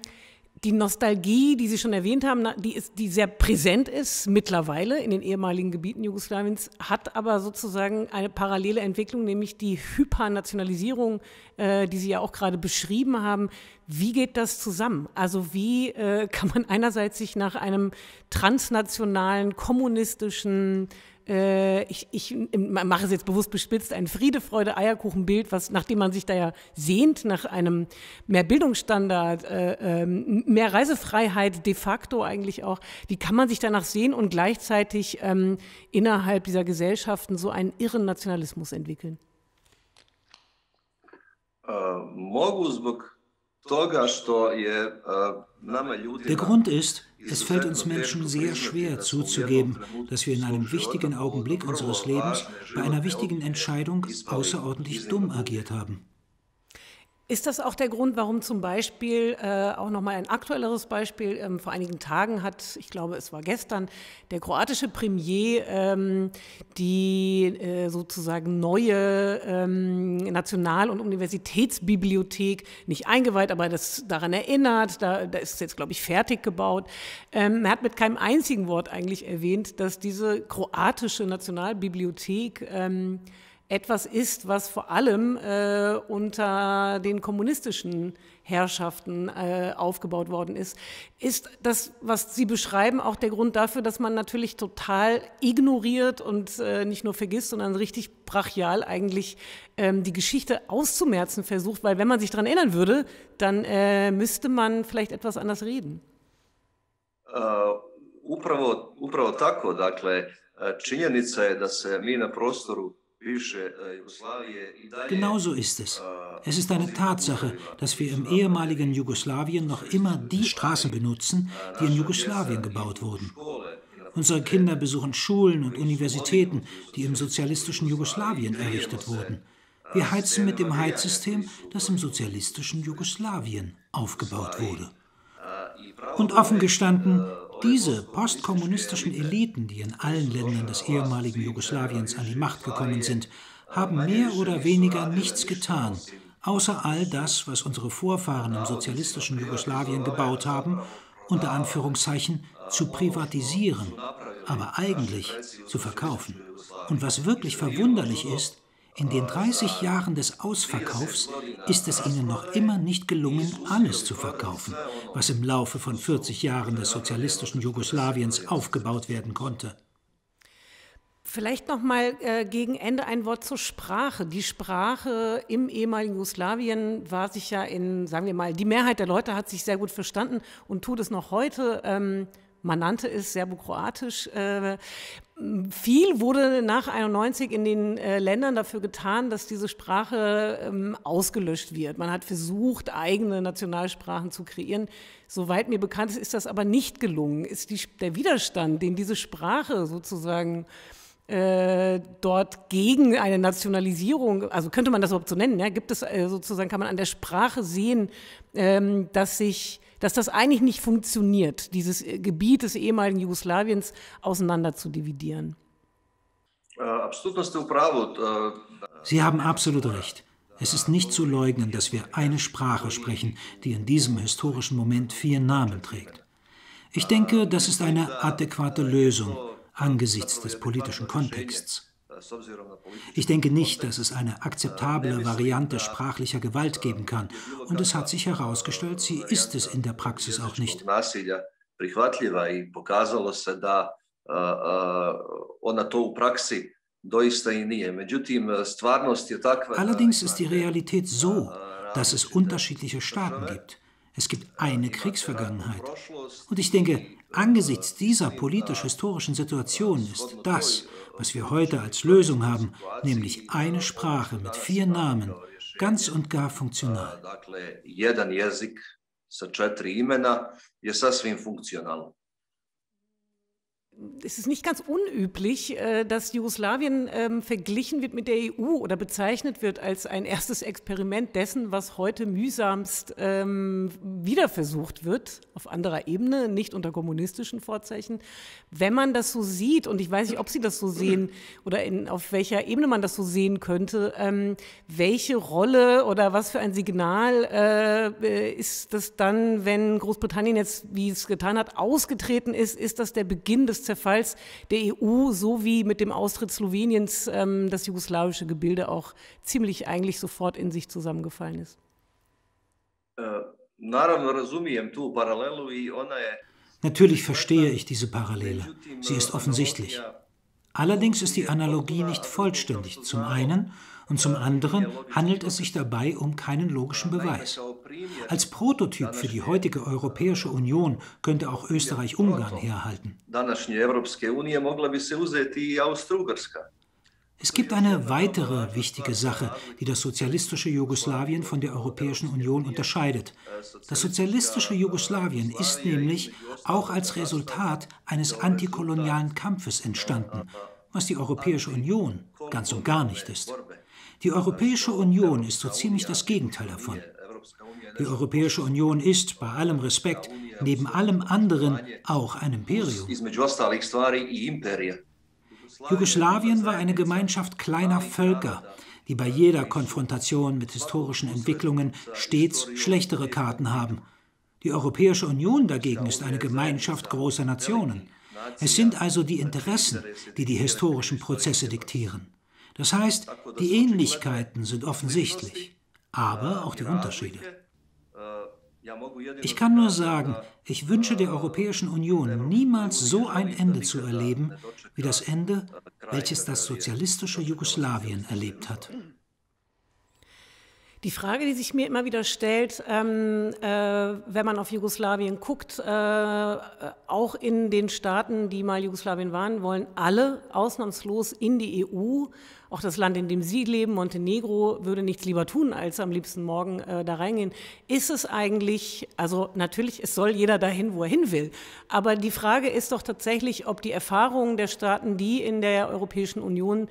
die Nostalgie, die Sie schon erwähnt haben, die, ist, die sehr präsent ist mittlerweile in den ehemaligen Gebieten Jugoslawiens, hat aber sozusagen eine parallele Entwicklung, nämlich die Hypernationalisierung, äh, die Sie ja auch gerade beschrieben haben. Wie geht das zusammen? Also wie äh, kann man einerseits sich nach einem transnationalen, kommunistischen äh, ich, ich mache es jetzt bewusst bespitzt, ein Friede, Freude, Eierkuchenbild, was, nachdem man sich da ja sehnt, nach einem mehr Bildungsstandard, äh, ähm, mehr Reisefreiheit de facto eigentlich auch, wie kann man sich danach sehen und gleichzeitig ähm, innerhalb dieser Gesellschaften so einen irren Nationalismus entwickeln? Uh, der Grund ist, es fällt uns Menschen sehr schwer zuzugeben, dass wir in einem wichtigen Augenblick unseres Lebens bei einer wichtigen Entscheidung außerordentlich dumm agiert haben. Ist das auch der Grund, warum zum Beispiel, äh, auch nochmal ein aktuelleres Beispiel, ähm, vor einigen Tagen hat, ich glaube, es war gestern, der kroatische Premier ähm, die äh, sozusagen neue ähm, National- und Universitätsbibliothek nicht eingeweiht, aber das daran erinnert, da, da ist es jetzt, glaube ich, fertig gebaut. Ähm, er hat mit keinem einzigen Wort eigentlich erwähnt, dass diese kroatische Nationalbibliothek ähm, etwas ist, was vor allem äh, unter den kommunistischen Herrschaften äh, aufgebaut worden ist. Ist das, was Sie beschreiben, auch der Grund dafür, dass man natürlich total ignoriert und äh, nicht nur vergisst, sondern richtig brachial eigentlich ähm, die Geschichte auszumerzen versucht? Weil wenn man sich daran erinnern würde, dann äh, müsste man vielleicht etwas anders reden. Uh, upravo, upravo tako, dakle, činjenica je da se mi na prostoru Genauso ist es. Es ist eine Tatsache, dass wir im ehemaligen Jugoslawien noch immer die Straßen benutzen, die in Jugoslawien gebaut wurden. Unsere Kinder besuchen Schulen und Universitäten, die im sozialistischen Jugoslawien errichtet wurden. Wir heizen mit dem Heizsystem, das im sozialistischen Jugoslawien aufgebaut wurde. Und offen gestanden, diese postkommunistischen Eliten, die in allen Ländern des ehemaligen Jugoslawiens an die Macht gekommen sind, haben mehr oder weniger nichts getan, außer all das, was unsere Vorfahren im sozialistischen Jugoslawien gebaut haben, unter Anführungszeichen zu privatisieren, aber eigentlich zu verkaufen. Und was wirklich verwunderlich ist, in den 30 Jahren des Ausverkaufs ist es ihnen noch immer nicht gelungen, alles zu verkaufen, was im Laufe von 40 Jahren des sozialistischen Jugoslawiens aufgebaut werden konnte. Vielleicht noch mal äh, gegen Ende ein Wort zur Sprache. Die Sprache im ehemaligen Jugoslawien war sich ja in, sagen wir mal, die Mehrheit der Leute hat sich sehr gut verstanden und tut es noch heute. Ähm, man nannte es Serbokroatisch. Äh, viel wurde nach 91 in den äh, Ländern dafür getan, dass diese Sprache ähm, ausgelöscht wird. Man hat versucht, eigene Nationalsprachen zu kreieren. Soweit mir bekannt ist, ist das aber nicht gelungen. Ist die, der Widerstand, den diese Sprache sozusagen äh, dort gegen eine Nationalisierung, also könnte man das überhaupt so nennen, ja? gibt es sozusagen, kann man an der Sprache sehen, ähm, dass sich dass das eigentlich nicht funktioniert, dieses äh, Gebiet des ehemaligen Jugoslawiens auseinander zu dividieren. Äh, Sie haben absolut recht. Es ist nicht zu leugnen, dass wir eine Sprache sprechen, die in diesem historischen Moment vier Namen trägt. Ich denke, das ist eine adäquate Lösung angesichts des politischen Kontexts. Ich denke nicht, dass es eine akzeptable Variante sprachlicher Gewalt geben kann. Und es hat sich herausgestellt, sie ist es in der Praxis auch nicht. Allerdings ist die Realität so, dass es unterschiedliche Staaten gibt. Es gibt eine Kriegsvergangenheit. Und ich denke, angesichts dieser politisch-historischen Situation ist das, was wir heute als Lösung haben, nämlich eine Sprache mit vier Namen, ganz und gar funktional. Es ist nicht ganz unüblich, äh, dass Jugoslawien ähm, verglichen wird mit der EU oder bezeichnet wird als ein erstes Experiment dessen, was heute mühsamst ähm, wieder versucht wird, auf anderer Ebene, nicht unter kommunistischen Vorzeichen. Wenn man das so sieht, und ich weiß nicht, ob Sie das so sehen oder in, auf welcher Ebene man das so sehen könnte, ähm, welche Rolle oder was für ein Signal äh, ist das dann, wenn Großbritannien jetzt, wie es getan hat, ausgetreten ist, ist das der Beginn des Zerfalls der EU, so wie mit dem Austritt Sloweniens ähm, das jugoslawische Gebilde auch ziemlich eigentlich sofort in sich zusammengefallen ist. Äh, Natürlich verstehe ich diese Parallele. Sie ist offensichtlich. Allerdings ist die Analogie nicht vollständig. Zum einen und zum anderen handelt es sich dabei um keinen logischen Beweis. Als Prototyp für die heutige Europäische Union könnte auch Österreich-Ungarn herhalten. Es gibt eine weitere wichtige Sache, die das sozialistische Jugoslawien von der Europäischen Union unterscheidet. Das sozialistische Jugoslawien ist nämlich auch als Resultat eines antikolonialen Kampfes entstanden, was die Europäische Union ganz und gar nicht ist. Die Europäische Union ist so ziemlich das Gegenteil davon. Die Europäische Union ist, bei allem Respekt, neben allem anderen auch ein Imperium. Jugoslawien war eine Gemeinschaft kleiner Völker, die bei jeder Konfrontation mit historischen Entwicklungen stets schlechtere Karten haben. Die Europäische Union dagegen ist eine Gemeinschaft großer Nationen. Es sind also die Interessen, die die historischen Prozesse diktieren. Das heißt, die Ähnlichkeiten sind offensichtlich, aber auch die Unterschiede. Ich kann nur sagen, ich wünsche der Europäischen Union niemals so ein Ende zu erleben, wie das Ende, welches das sozialistische Jugoslawien erlebt hat. Die Frage, die sich mir immer wieder stellt, ähm, äh, wenn man auf Jugoslawien guckt, äh, auch in den Staaten, die mal Jugoslawien waren, wollen alle ausnahmslos in die EU. Auch das Land, in dem Sie leben, Montenegro, würde nichts lieber tun, als am liebsten morgen äh, da reingehen. Ist es eigentlich, also natürlich, es soll jeder dahin, wo er hin will. Aber die Frage ist doch tatsächlich, ob die Erfahrungen der Staaten, die in der Europäischen Union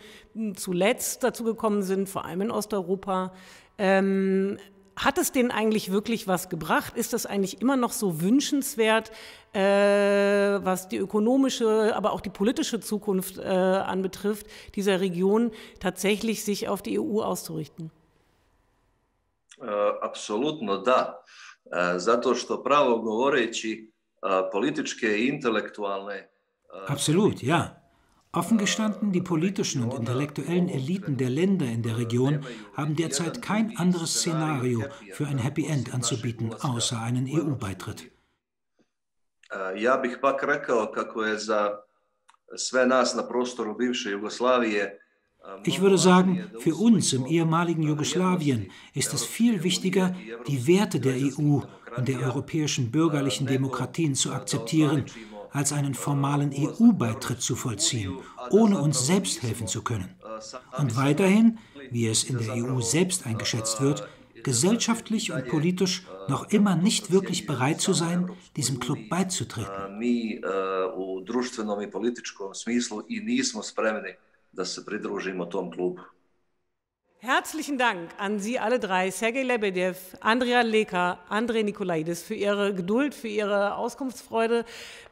zuletzt dazu gekommen sind, vor allem in Osteuropa, ähm, hat es denen eigentlich wirklich was gebracht? Ist das eigentlich immer noch so wünschenswert, äh, was die ökonomische, aber auch die politische Zukunft äh, anbetrifft, dieser Region tatsächlich sich auf die EU auszurichten? Uh, apsolutno da. Uh, zato što pravo govoreći uh, političke i intelektualne Absolut, ja. Offen gestanden, die politischen und intellektuellen Eliten der Länder in der Region haben derzeit kein anderes Szenario für ein Happy End anzubieten, außer einen EU-Beitritt. Ja bih pak rekao kako je za sve nas na prostoru bivše Jugoslavije ich würde sagen, für uns im ehemaligen Jugoslawien ist es viel wichtiger, die Werte der EU und der europäischen bürgerlichen Demokratien zu akzeptieren als einen formalen EU-Beitritt zu vollziehen, ohne uns selbst helfen zu können. Und weiterhin, wie es in der EU selbst eingeschätzt wird, gesellschaftlich und politisch noch immer nicht wirklich bereit zu sein, diesem Club beizutreten. da se pridružimo tom klubu. Herzlichen Dank an Sie alle drei, Sergej Lebedev, Andrea Leka, Andrei Nikolaidis, für Ihre Geduld, für Ihre Auskunftsfreude.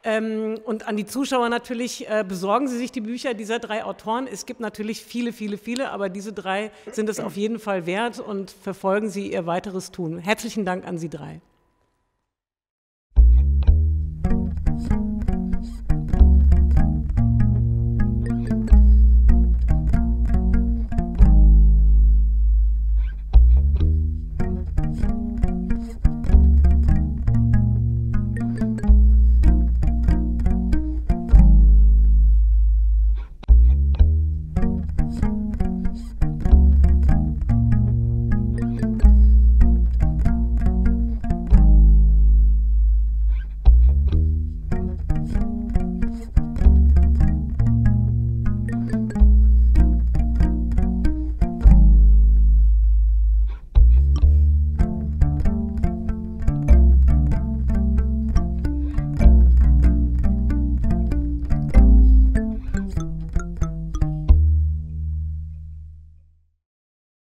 Ähm, und an die Zuschauer natürlich, äh, besorgen Sie sich die Bücher dieser drei Autoren. Es gibt natürlich viele, viele, viele, aber diese drei sind es auf jeden Fall wert und verfolgen Sie Ihr weiteres Tun. Herzlichen Dank an Sie drei.